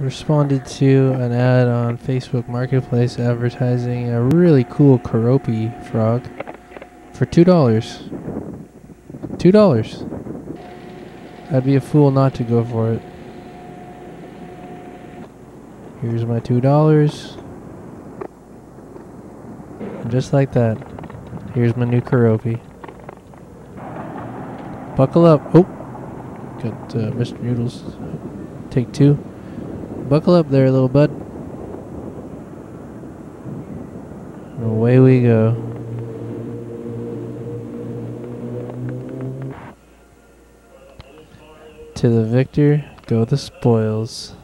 responded to an ad on Facebook Marketplace advertising a really cool Keroppi frog for two dollars. Two dollars. I'd be a fool not to go for it. Here's my two dollars. Just like that, here's my new Keroppi. Buckle up. Oh, got uh, Mr. Noodles. Take two. Buckle up there, little bud. Away we go. To the victor go the spoils.